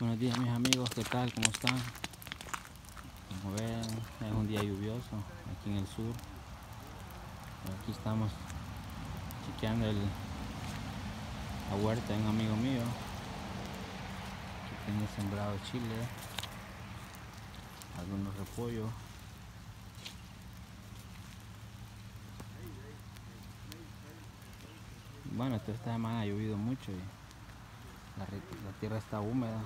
Buenos días mis amigos, ¿qué tal? ¿Cómo están? Como ven, es un día lluvioso aquí en el sur. Aquí estamos chequeando el, la huerta de un amigo mío que tiene sembrado chile, algunos repollos. Bueno, esta semana ha llovido mucho y la, la tierra está húmeda.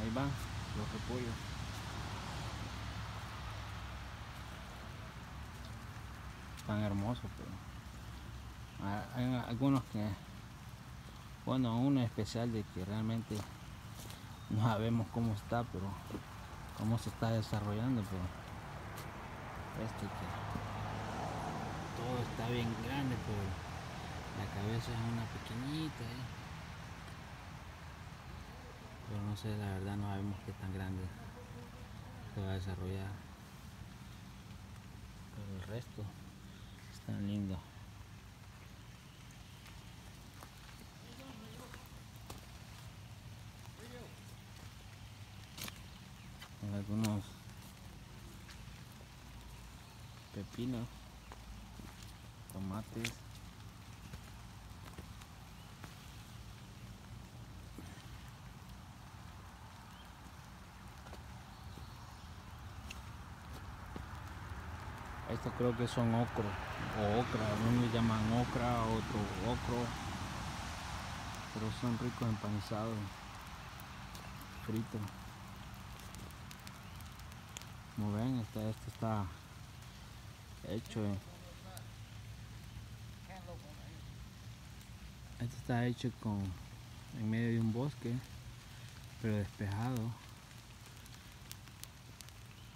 Ahí van los repollos. Están hermosos, pero hay algunos que, bueno, uno especial de que realmente no sabemos cómo está, pero cómo se está desarrollando, pero este que todo está bien grande, pero la cabeza es una pequeñita. ¿eh? Pero no sé, la verdad no sabemos qué tan grande se va a desarrollar. Pero el resto está lindo. algunos pepinos, tomates. Estos creo que son ocro o ocra, unos le llaman ocra, otro ocro, pero son ricos empanizados, fritos. Como ven, este, este está hecho. Este está hecho con en medio de un bosque, pero despejado,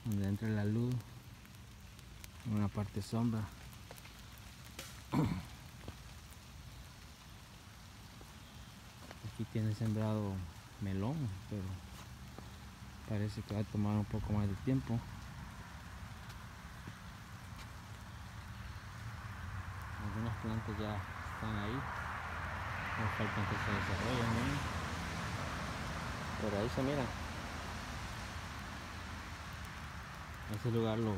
donde entra la luz una parte sombra. Aquí tiene sembrado melón pero parece que va a tomar un poco más de tiempo. Algunas plantas ya están ahí. No faltan que se desarrollen pero ahí se mira. Ese lugar lo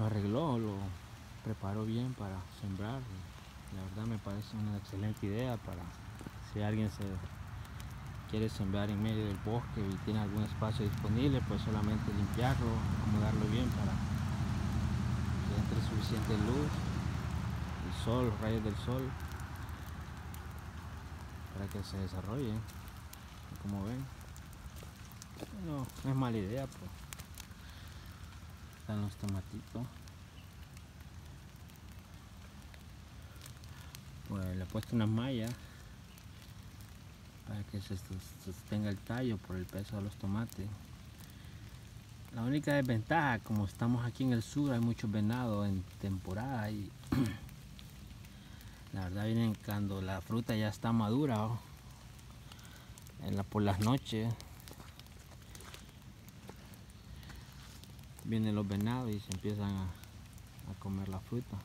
lo arregló, lo preparó bien para sembrar. La verdad me parece una excelente idea para si alguien se quiere sembrar en medio del bosque y tiene algún espacio disponible, pues solamente limpiarlo, acomodarlo bien para que entre suficiente luz, el sol, los rayos del sol, para que se desarrolle. como ven, no, es mala idea, pues los tomatitos. Pues le he puesto unas mallas para que se sostenga el tallo por el peso de los tomates. La única desventaja como estamos aquí en el sur hay muchos venados en temporada y la verdad vienen cuando la fruta ya está madura en la, por las noches vienen los venados y se empiezan a, comer la fruta.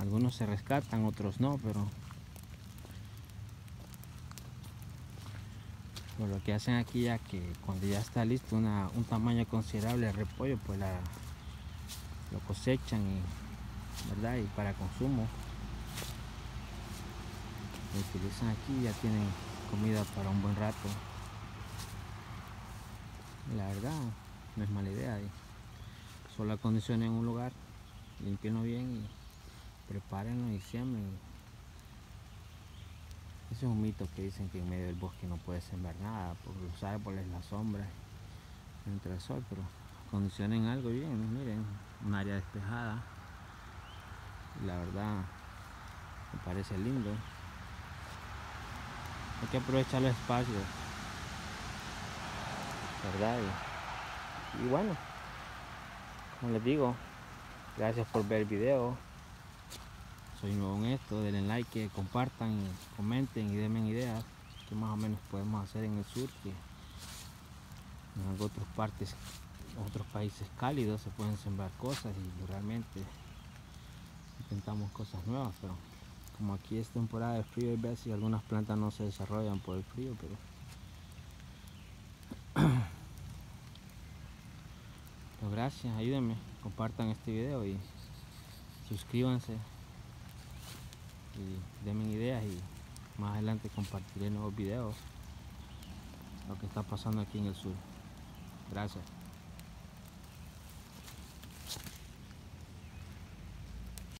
Algunos se rescatan, otros no, pero lo que hacen aquí ya que cuando ya está listo un tamaño considerable de repollo, pues lo cosechan y, ¿verdad? y para consumo. Lo utilizan aquí ya tienen comida para un buen rato. La verdad, no es mala idea. Solo acondicionen un lugar, limpienlo bien y prepárenlo y siembren. Ese es un mito que dicen que en medio del bosque no puede sembrar nada, por los árboles, la sombra, entre el sol, pero acondicionen algo bien, miren, un área despejada. La verdad, me parece lindo. Hay que aprovechar el espacio, ¿verdad? Y bueno como les digo gracias por ver el video. Soy nuevo en esto denle like compartan comenten y denme ideas. Que más o menos podemos hacer en el sur que en otras partes otros países cálidos se pueden sembrar cosas y realmente intentamos cosas nuevas, pero como aquí es temporada de frío, hay veces y algunas plantas no se desarrollan por el frío, pero pues gracias, ayúdenme, compartan este video y suscríbanse y denme ideas y más adelante compartiré nuevos videos lo que está pasando aquí en el sur. Gracias.